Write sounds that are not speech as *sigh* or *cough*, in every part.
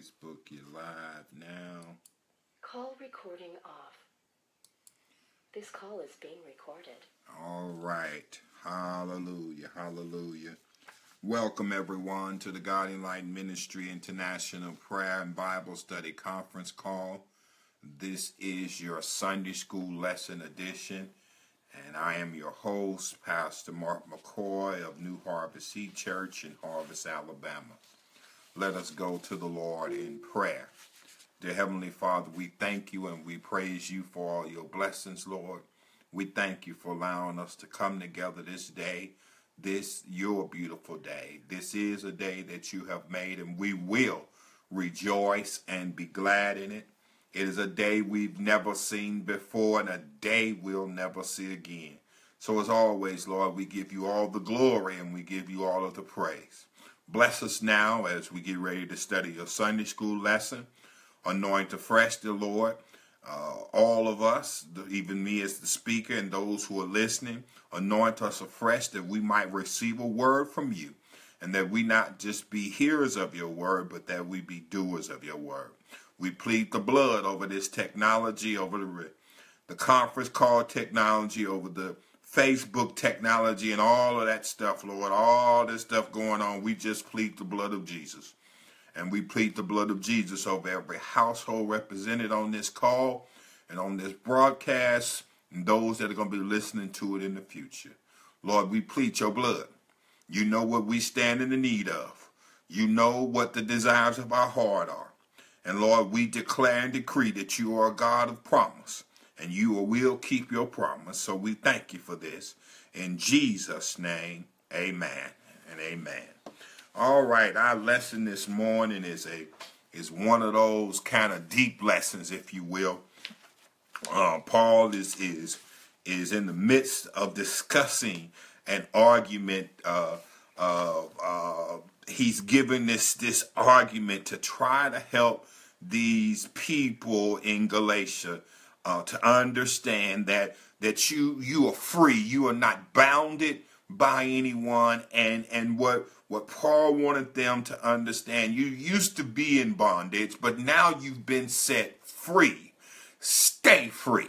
Facebook. You're live now. Call recording off. This call is being recorded. All right. Hallelujah. Hallelujah. Welcome, everyone, to the Guiding Light Ministry International Prayer and Bible Study Conference Call. This is your Sunday School Lesson Edition, and I am your host, Pastor Mark McCoy of New Harvest Seed Church in Harvest, Alabama. Let us go to the Lord in prayer. Dear Heavenly Father, we thank you and we praise you for all your blessings, Lord. We thank you for allowing us to come together this day, this your beautiful day. This is a day that you have made, and we will rejoice and be glad in it. It is a day we've never seen before and a day we'll never see again. So, as always, Lord, we give you all the glory and we give you all of the praise. Bless us now as we get ready to study your Sunday school lesson. Anoint afresh, the Lord. Uh, all of us, even me as the speaker and those who are listening, anoint us afresh that we might receive a word from you and that we not just be hearers of your word, but that we be doers of your word. We plead the blood over this technology, over the, the conference call technology, over the Facebook technology and all of that stuff, Lord, all this stuff going on, we just plead the blood of Jesus. And we plead the blood of Jesus over every household represented on this call and on this broadcast and those that are going to be listening to it in the future. Lord, we plead your blood. You know what we stand in the need of. You know what the desires of our heart are. And Lord, we declare and decree that you are a God of promise and you will keep your promise. So we thank you for this. In Jesus' name, amen and amen. All right, our lesson this morning is a is one of those kind of deep lessons, if you will. Uh, Paul is is is in the midst of discussing an argument. Uh, uh, uh he's giving this this argument to try to help these people in Galatia uh, to understand that that you you are free, you are not bounded by anyone, and and what what Paul wanted them to understand, you used to be in bondage, but now you've been set free. Stay free.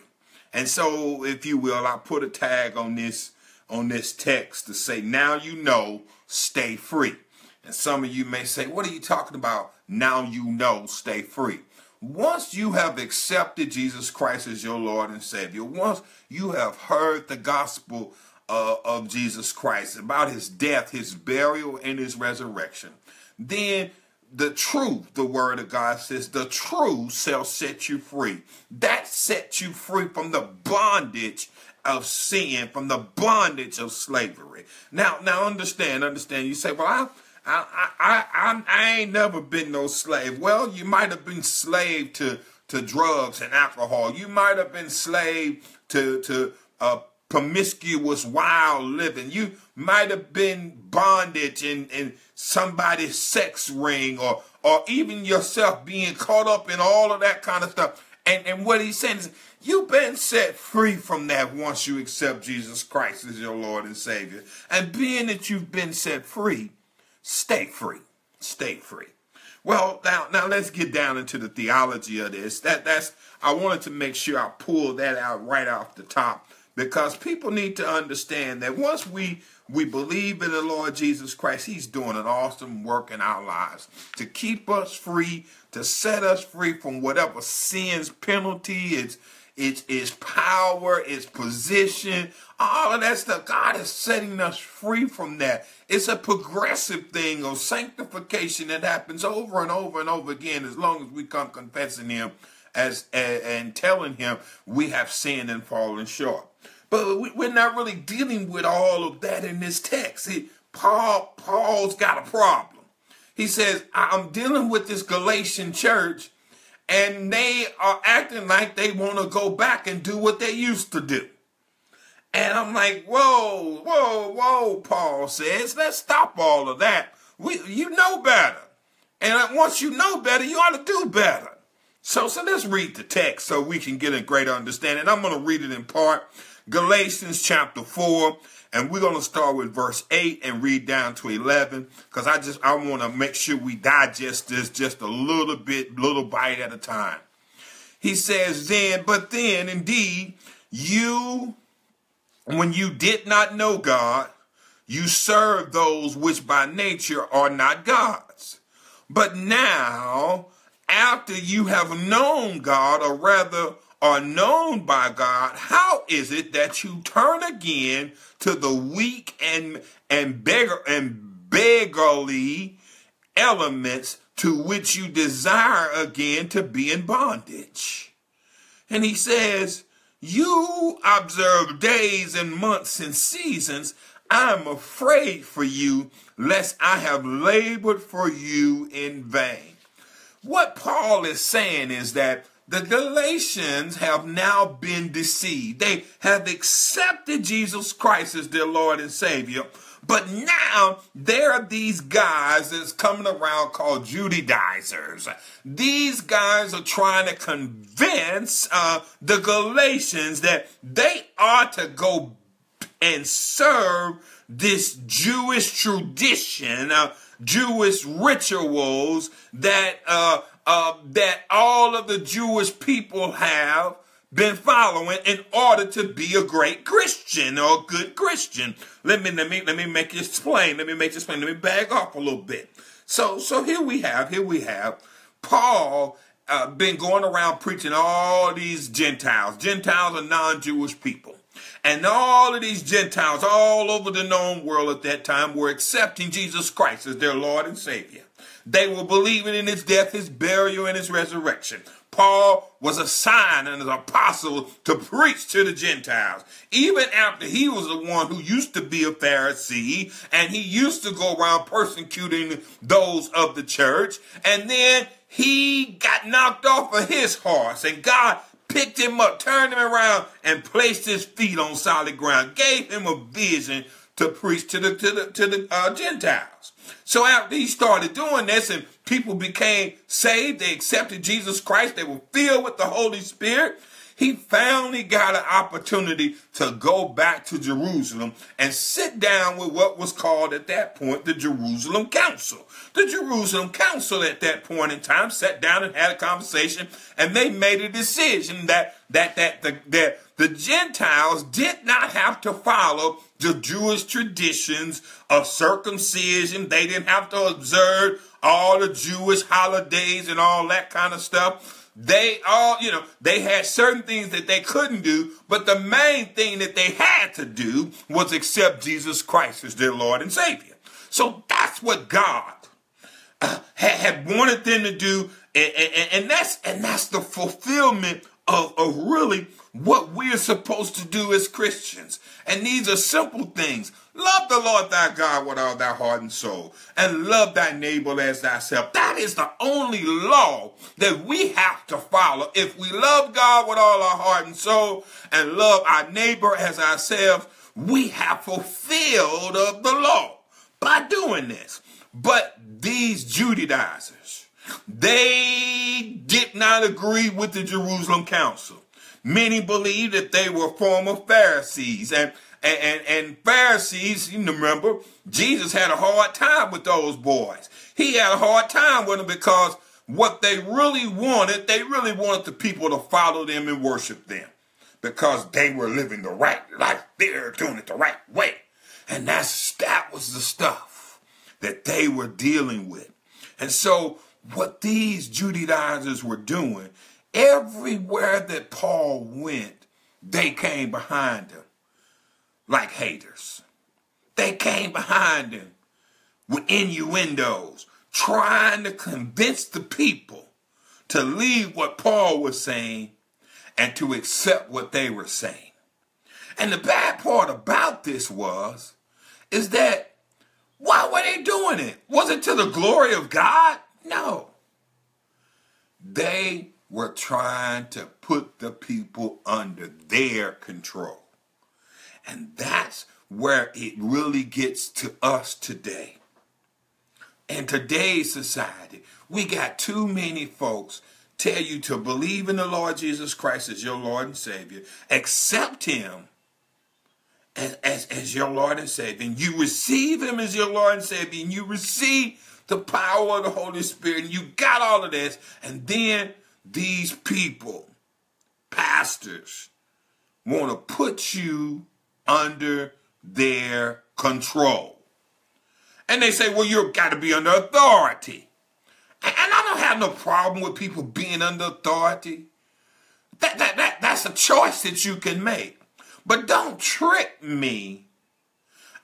And so, if you will, I put a tag on this on this text to say, now you know, stay free. And some of you may say, what are you talking about? Now you know, stay free once you have accepted Jesus Christ as your Lord and Savior, once you have heard the gospel uh, of Jesus Christ about his death, his burial, and his resurrection, then the truth, the word of God says, the truth shall set you free. That sets you free from the bondage of sin, from the bondage of slavery. Now, now understand, understand. You say, well, I I, I, I, I ain't never been no slave. Well, you might have been slave to, to drugs and alcohol. You might have been slave to, to uh, promiscuous wild living. You might have been bondage in, in somebody's sex ring or, or even yourself being caught up in all of that kind of stuff. And, and what he's saying is, you've been set free from that once you accept Jesus Christ as your Lord and Savior. And being that you've been set free, Stay free. Stay free. Well, now now let's get down into the theology of this. That that's I wanted to make sure I pull that out right off the top because people need to understand that once we we believe in the Lord Jesus Christ, He's doing an awesome work in our lives to keep us free, to set us free from whatever sin's penalty is its its power, its position, all of that stuff. God is setting us free from that. It's a progressive thing of sanctification that happens over and over and over again as long as we come confessing Him as and, and telling Him we have sinned and fallen short. But we, are not really dealing with all of that in this text. Paul Paul's got a problem. He says, "I'm dealing with this Galatian church." And they are acting like they want to go back and do what they used to do. And I'm like, whoa, whoa, whoa, Paul says, let's stop all of that. We, you know better. And once you know better, you ought to do better. So, so let's read the text so we can get a greater understanding. I'm going to read it in part. Galatians chapter 4, and we're going to start with verse 8 and read down to 11 because I just I want to make sure we digest this just a little bit, little bite at a time. He says, Then, but then indeed, you, when you did not know God, you served those which by nature are not God's. But now, after you have known God, or rather are known by God, how is it that you turn again to the weak and and beggar and beggarly elements to which you desire again to be in bondage? And he says, You observe days and months and seasons. I'm afraid for you, lest I have labored for you in vain. What Paul is saying is that the Galatians have now been deceived. They have accepted Jesus Christ as their Lord and Savior. But now there are these guys that's coming around called Judaizers. These guys are trying to convince uh, the Galatians that they ought to go and serve this Jewish tradition, uh, Jewish rituals that uh, uh, that all of the Jewish people have been following in order to be a great Christian or a good Christian. Let me let me let me make you explain. Let me make you explain. Let me back off a little bit. So so here we have here we have Paul uh, been going around preaching all these Gentiles. Gentiles are non-Jewish people. And all of these Gentiles all over the known world at that time were accepting Jesus Christ as their Lord and Savior. They were believing in his death, his burial, and his resurrection. Paul was assigned as an apostle to preach to the Gentiles, even after he was the one who used to be a Pharisee and he used to go around persecuting those of the church. And then he got knocked off of his horse and God picked him up, turned him around, and placed his feet on solid ground, gave him a vision to preach to the to the to the uh, Gentiles. So after he started doing this and people became saved, they accepted Jesus Christ, they were filled with the Holy Spirit. He finally got an opportunity to go back to Jerusalem and sit down with what was called at that point the Jerusalem Council. The Jerusalem Council at that point in time sat down and had a conversation and they made a decision that that that the that the Gentiles did not have to follow the Jewish traditions of circumcision. They didn't have to observe all the Jewish holidays and all that kind of stuff. They all, you know, they had certain things that they couldn't do, but the main thing that they had to do was accept Jesus Christ as their Lord and Savior. So that's what God uh, had wanted them to do, and, and, and that's and that's the fulfillment of, of really what we're supposed to do as Christians. And these are simple things. Love the Lord thy God with all thy heart and soul, and love thy neighbor as thyself. That is the only law that we have to follow. If we love God with all our heart and soul, and love our neighbor as ourselves, we have fulfilled of the law by doing this. But these Judaizers, they did not agree with the Jerusalem Council. Many believed that they were former Pharisees and and, and, and Pharisees, you remember, Jesus had a hard time with those boys. He had a hard time with them because what they really wanted, they really wanted the people to follow them and worship them because they were living the right life. They were doing it the right way. And that's that was the stuff that they were dealing with. And so what these Judaizers were doing, everywhere that Paul went, they came behind him like haters. They came behind him with innuendos, trying to convince the people to leave what Paul was saying and to accept what they were saying. And the bad part about this was, is that why were they doing it? Was it to the glory of God? No. They were trying to put the people under their control. And that's where it really gets to us today. In today's society, we got too many folks tell you to believe in the Lord Jesus Christ as your Lord and Savior, accept Him, as, as, as your Lord and Savior, and you receive him as your Lord and Savior, and you receive the power of the Holy Spirit, and you got all of this, and then these people, pastors, want to put you under their control. And they say, well, you've got to be under authority. And I don't have no problem with people being under authority. That, that, that, that's a choice that you can make. But don't trick me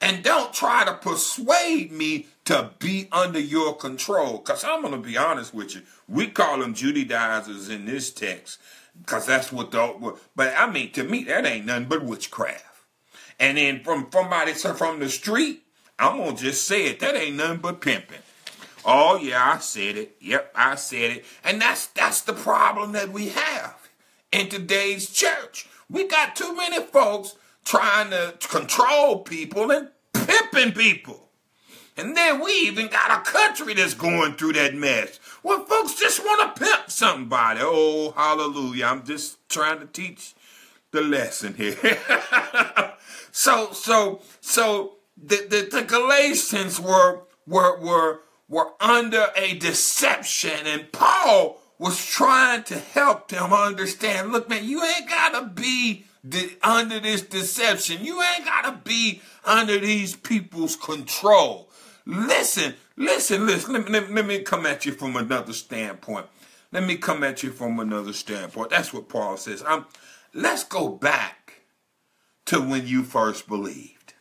and don't try to persuade me to be under your control. Because I'm going to be honest with you. We call them Judaizers in this text because that's what the. But I mean, to me, that ain't nothing but witchcraft. And then from somebody from the street, I'm going to just say it. That ain't nothing but pimping. Oh yeah, I said it. Yep, I said it. And that's that's the problem that we have in today's church. We got too many folks trying to control people and pimping people. And then we even got a country that's going through that mess. Well, folks just want to pimp somebody. Oh, hallelujah. I'm just trying to teach the lesson here. *laughs* so, so, so the, the, the Galatians were, were, were, were under a deception and Paul was trying to help them understand, look, man, you ain't got to be de- under this deception. You ain't got to be under these people's control. Listen, listen, listen. Let me, let, let me come at you from another standpoint. Let me come at you from another standpoint. That's what Paul says. I'm, let's go back to when you first believed.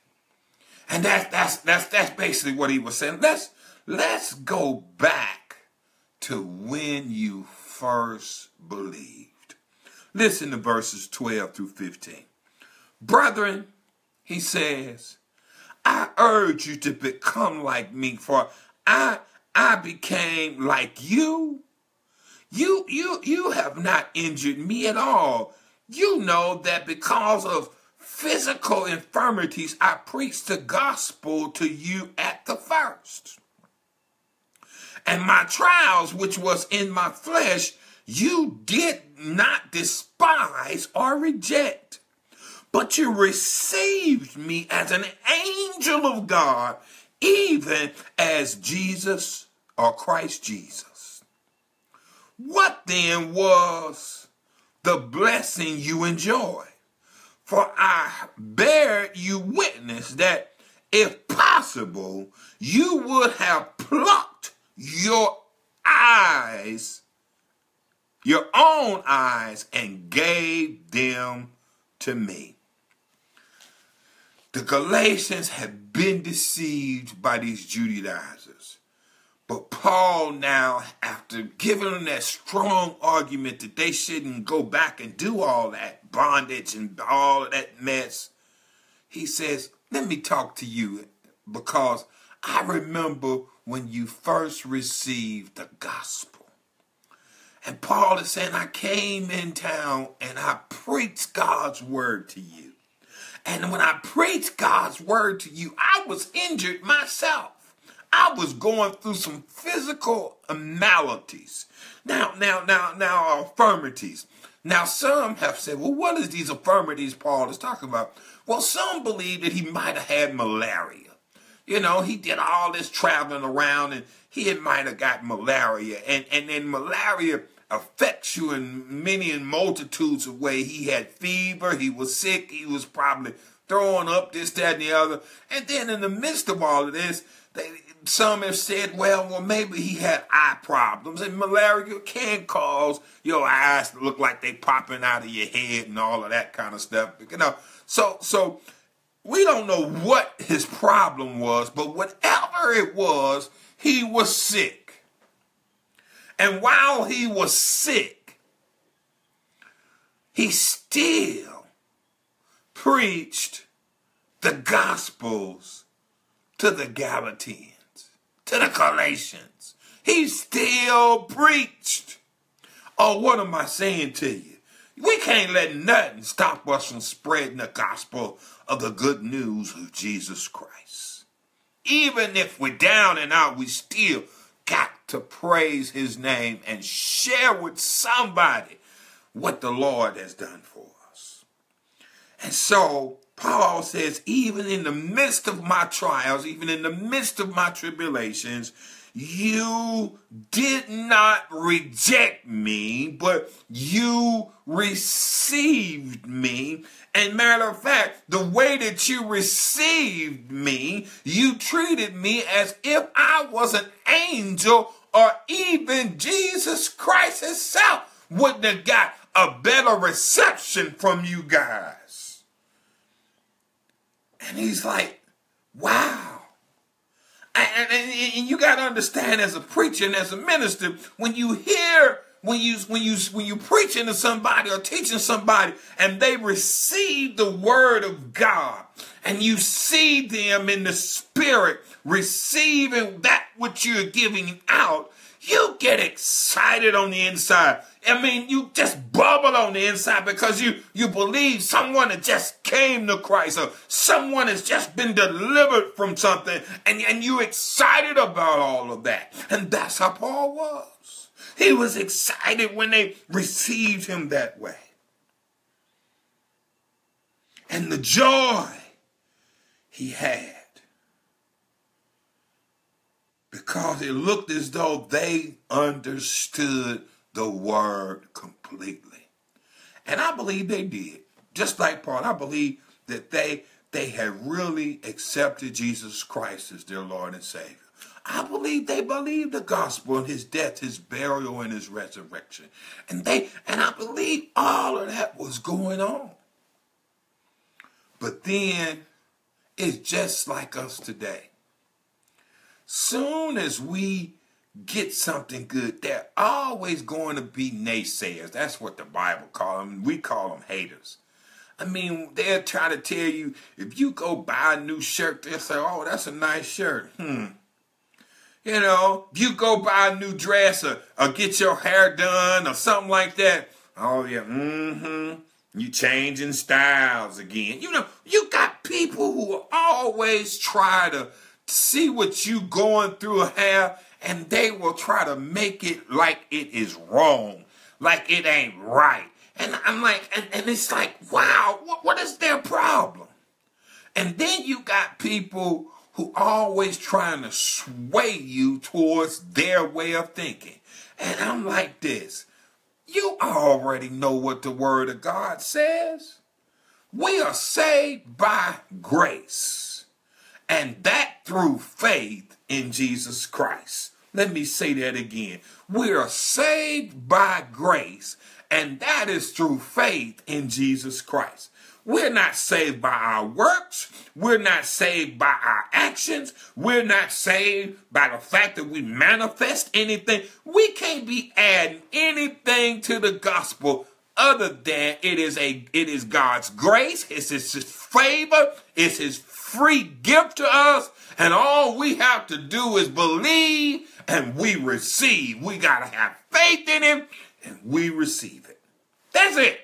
And that's that's that's that's basically what he was saying. Let's let's go back to when you first believed. Listen to verses 12 through 15. Brethren, he says, I urge you to become like me, for I I became like you. You you you have not injured me at all. You know that because of physical infirmities, I preached the gospel to you at the first and my trials, which was in my flesh, you did not despise or reject, but you received me as an angel of God, even as Jesus or Christ Jesus. What then was the blessing you enjoy. For I bear you witness that if possible, you would have plucked your eyes, your own eyes, and gave them to me. The Galatians had been deceived by these Judaizers. But Paul now, after giving them that strong argument that they shouldn't go back and do all that bondage and all that mess, he says, let me talk to you because I remember when you first received the gospel. And Paul is saying, I came in town and I preached God's word to you. And when I preached God's word to you, I was injured myself. I was going through some physical maladies. Now, now, now, now, infirmities. Now, some have said, well, what is these infirmities Paul is talking about? Well, some believe that he might have had malaria. You know, he did all this traveling around and he might have got malaria. And, and then malaria affects you in many and multitudes of ways. He had fever, he was sick, he was probably throwing up this, that, and the other. And then in the midst of all of this, they, some have said, well, well, maybe he had eye problems, and malaria can cause your eyes to look like they popping out of your head and all of that kind of stuff. You know, so so we don't know what his problem was, but whatever it was, he was sick. And while he was sick, he still preached the gospels to the Galatians, to the Galatians. He still preached. Oh, what am I saying to you? We can't let nothing stop us from spreading the gospel of the good news of Jesus Christ. Even if we're down and out, we still got to praise his name and share with somebody what the Lord has done for us. And so Paul says, even in the midst of my trials, even in the midst of my tribulations, you did not reject me, but you received me. And matter of fact, the way that you received me, you treated me as if I was an angel or even Jesus Christ himself wouldn't have got a better reception from you guys. And he's like, wow. And, and, and you got to understand as a preacher and as a minister, when you hear when you when you when you preaching to somebody or teaching somebody and they receive the word of God and you see them in the spirit receiving that which you're giving out you get excited on the inside. I mean, you just bubble on the inside because you, you believe someone has just came to Christ or someone has just been delivered from something and, and you're excited about all of that. And that's how Paul was. He was excited when they received him that way. And the joy he had because it looked as though they understood the word completely. And I believe they did. Just like Paul, I believe that they they had really accepted Jesus Christ as their Lord and Savior. I believe they believed the gospel and his death, his burial, and his resurrection. And they and I believe all of that was going on. But then it's just like us today soon as we get something good, they're always going to be naysayers. That's what the Bible call them. We call them haters. I mean, they'll try to tell you if you go buy a new shirt, they'll say, "Oh, that's a nice shirt." Hmm. You know, if you go buy a new dress or, or get your hair done or something like that, oh yeah, mm-hmm. You changing styles again. You know, you got people who always try to see what you going through have, and they will try to make it like it is wrong, like it ain't right. And I'm like, and, and it's like, wow, what, what is their problem? And then you got people who always trying to sway you towards their way of thinking. And I'm like this. You already know what the word of God says. We are saved by grace and that through faith in Jesus Christ. Let me say that again. We are saved by grace, and that is through faith in Jesus Christ. We're not saved by our works. We're not saved by our actions. We're not saved by the fact that we manifest anything. We can't be adding anything to the gospel other than it is a it is God's grace, it's his favor, it's his free gift to us, and all we have to do is believe and we receive. We got to have faith in Him and we receive it. That's it.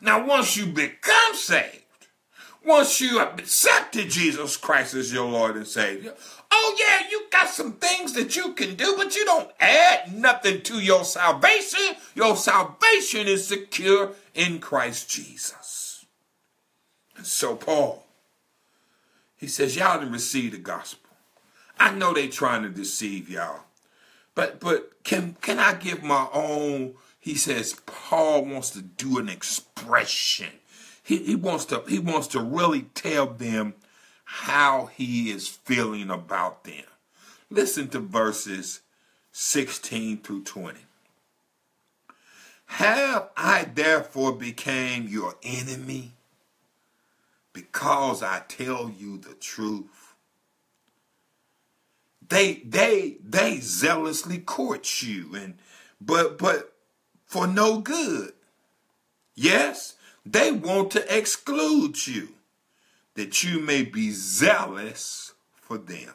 Now, once you become saved, once you accepted Jesus Christ as your Lord and Savior, oh yeah, you got some things that you can do, but you don't add nothing to your salvation. Your salvation is secure in Christ Jesus. And so, Paul, he says, y'all didn't receive the gospel. I know they trying to deceive y'all. But but can can I give my own? He says Paul wants to do an expression. He, he wants to he wants to really tell them how he is feeling about them. Listen to verses 16 through 20. Have I therefore became your enemy because I tell you the truth. They they they zealously court you and but but for no good. Yes, they want to exclude you that you may be zealous for them.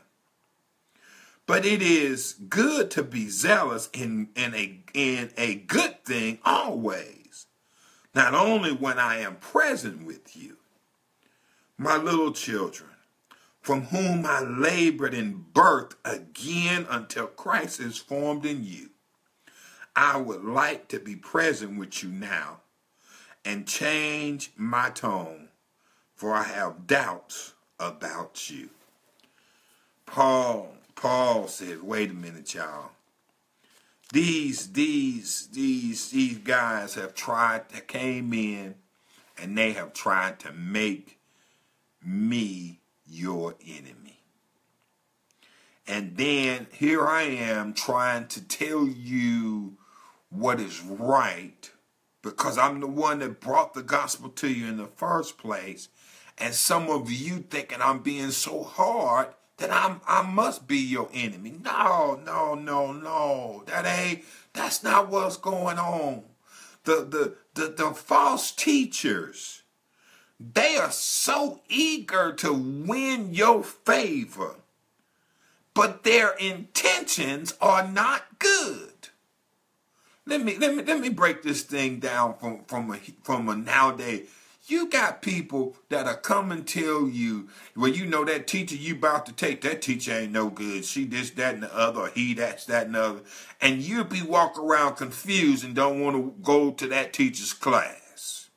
But it is good to be zealous in, in, a, in a good thing always, not only when I am present with you, my little children, from whom I labored in birth again until Christ is formed in you. I would like to be present with you now and change my tone for I have doubts about you. Paul, Paul said, wait a minute, y'all. These, these, these, these guys have tried to came in and they have tried to make me your enemy. And then here I am trying to tell you what is right because I'm the one that brought the gospel to you in the first place. And some of you thinking I'm being so hard that I'm I must be your enemy. No, no, no, no. That ain't that's not what's going on. The the the, the false teachers, they are so eager to win your favor, but their intentions are not good. Let me let me let me break this thing down from from a from a nowadays you got people that are coming tell you, well, you know that teacher you about to take, that teacher ain't no good. She this, that, and the other, or he, that's, that, and the other. And you be walking around confused and don't want to go to that teacher's class.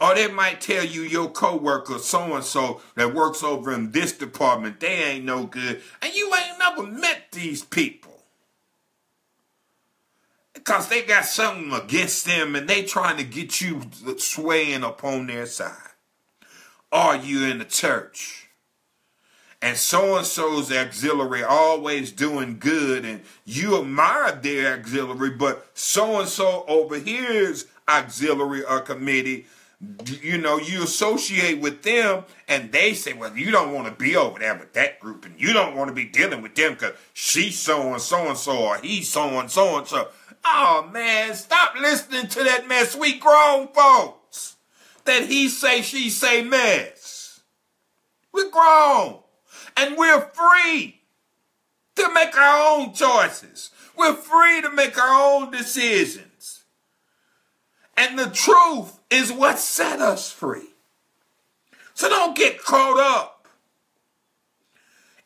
Or they might tell you your coworker, so-and-so, that works over in this department, they ain't no good. And you ain't never met these people because they got something against them and they trying to get you swaying upon their side. Are you in the church? And so and so's auxiliary always doing good, and you admire their auxiliary, but so and so over here's auxiliary or committee you know, you associate with them and they say, well, you don't want to be over there with that group and you don't want to be dealing with them because she's so and so and so or he's so and so and so. Oh man, stop listening to that mess. We grown folks. That he say, she say mess. We're grown. And we're free to make our own choices. We're free to make our own decisions. And the truth is what set us free. So don't get caught up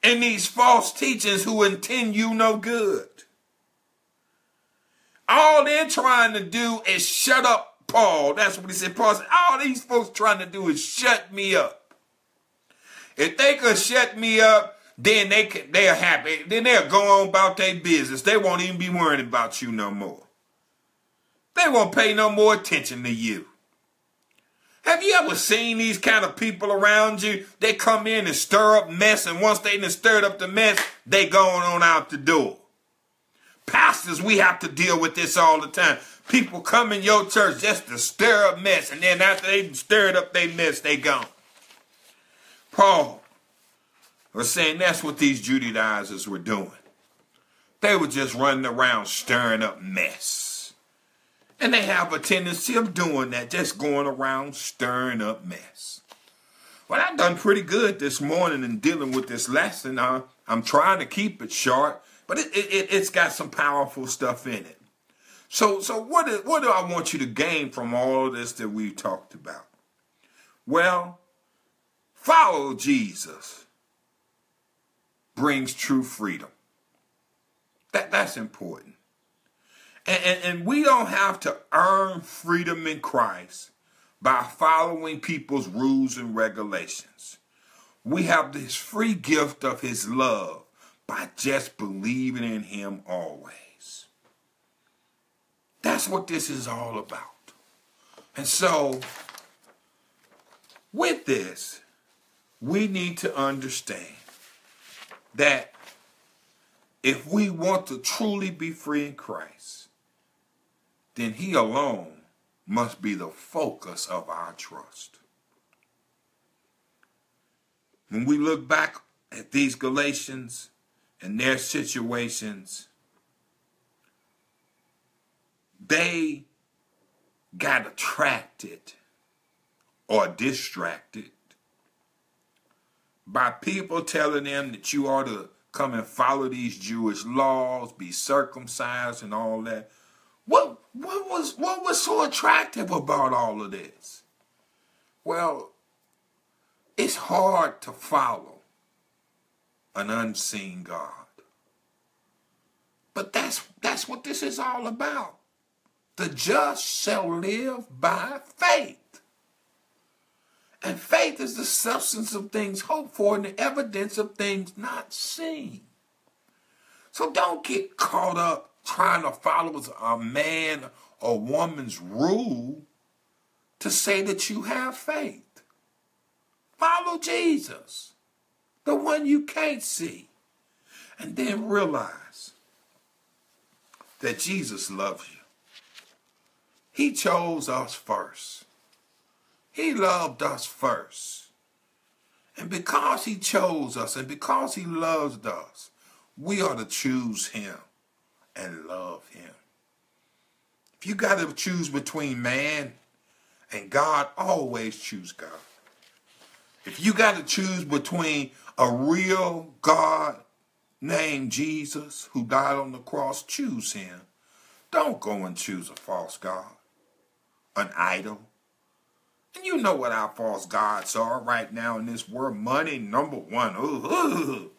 in these false teachings who intend you no good. All they're trying to do is shut up Paul. That's what he said. Paul said, all these folks trying to do is shut me up. If they could shut me up, then they can, they're happy. Then they'll go on about their business. They won't even be worrying about you no more. They won't pay no more attention to you. Have you ever seen these kind of people around you? They come in and stir up mess, and once they done stirred up the mess, they going on out the door. Pastors, we have to deal with this all the time. People come in your church just to stir up mess, and then after they stirred up their mess, they gone. Paul was saying that's what these Judaizers were doing. They were just running around stirring up mess. And they have a tendency of doing that, just going around stirring up mess. Well, I've done pretty good this morning in dealing with this lesson. Uh, I'm trying to keep it short but it, it, it's got some powerful stuff in it. So, so what, is, what do I want you to gain from all of this that we've talked about? Well, follow Jesus brings true freedom. That, that's important. And, and, and we don't have to earn freedom in Christ by following people's rules and regulations. We have this free gift of his love by just believing in him always. That's what this is all about. And so, with this, we need to understand that if we want to truly be free in Christ, then he alone must be the focus of our trust. When we look back at these Galatians, and their situations, they got attracted or distracted by people telling them that you ought to come and follow these Jewish laws, be circumcised and all that. What what was what was so attractive about all of this? Well, it's hard to follow an unseen God. But that's that's what this is all about. The just shall live by faith. And faith is the substance of things hoped for and the evidence of things not seen. So don't get caught up trying to follow a man or woman's rule to say that you have faith. Follow Jesus, the one you can't see. And then realize that Jesus loves you. He chose us first. He loved us first. And because he chose us and because he loves us, we ought to choose him and love him. If you got to choose between man and God, always choose God. If you got to choose between a real God named Jesus who died on the cross, choose him. Don't go and choose a false God, an idol. And you know what our false gods are right now in this world. Money, number one. Ooh, ooh.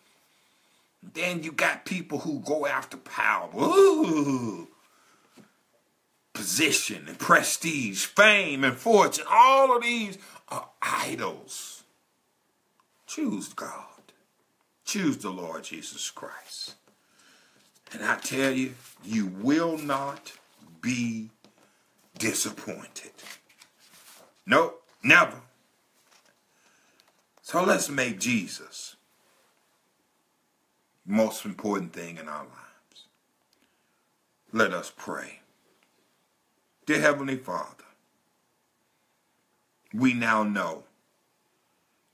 Then you got people who go after power. Ooh. Position and prestige, fame and fortune. All of these are idols. Choose God. Choose the Lord Jesus Christ. And I tell you, you will not be disappointed. Nope, never. So let's make Jesus most important thing in our lives. Let us pray. Dear Heavenly Father, we now know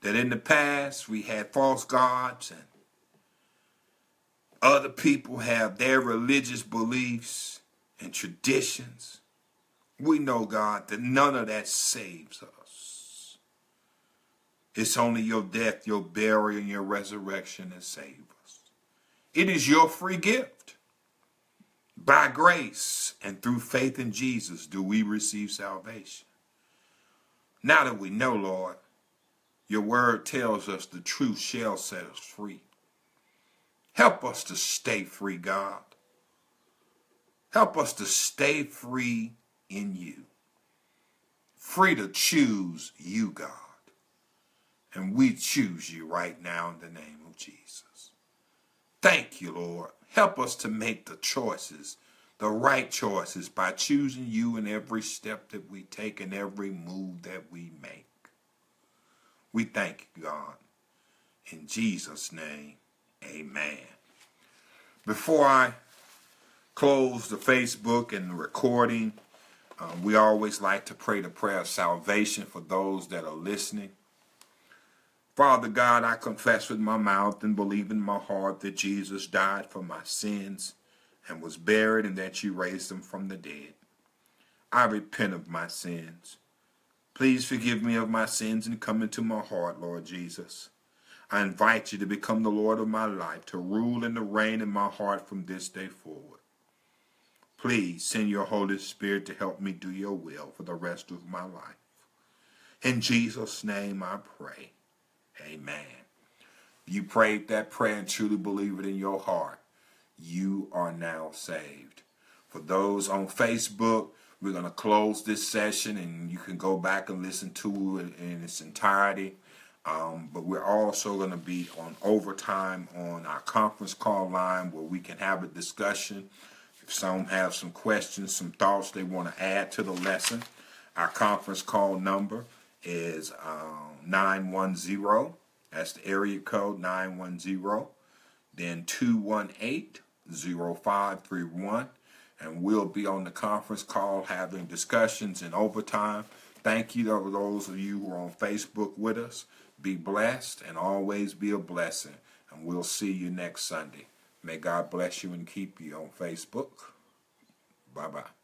that in the past we had false gods and other people have their religious beliefs and traditions. We know, God, that none of that saves us. It's only your death, your burial, and your resurrection that save us. It is your free gift. By grace and through faith in Jesus do we receive salvation. Now that we know, Lord, your word tells us the truth shall set us free. Help us to stay free, God. Help us to stay free in you. Free to choose you, God. And we choose you right now in the name of Jesus. Thank you, Lord. Help us to make the choices, the right choices, by choosing you in every step that we take and every move that we make. We thank you, God. In Jesus' name. Amen. Before I close the Facebook and the recording, uh, we always like to pray the prayer of salvation for those that are listening. Father God, I confess with my mouth and believe in my heart that Jesus died for my sins and was buried and that you raised him from the dead. I repent of my sins. Please forgive me of my sins and come into my heart, Lord Jesus. I invite you to become the Lord of my life, to rule and to reign in my heart from this day forward. Please send your Holy Spirit to help me do your will for the rest of my life. In Jesus' name I pray. Amen. You prayed that prayer and truly believe it in your heart. You are now saved. For those on Facebook, we're going to close this session and you can go back and listen to it in its entirety. Um, but we're also going to be on overtime on our conference call line where we can have a discussion. If some have some questions, some thoughts they want to add to the lesson, our conference call number is um, 910. That's the area code 910. Then 218 0531. And we'll be on the conference call having discussions in overtime. Thank you to those of you who are on Facebook with us. Be blessed and always be a blessing. And we'll see you next Sunday. May God bless you and keep you on Facebook. Bye bye.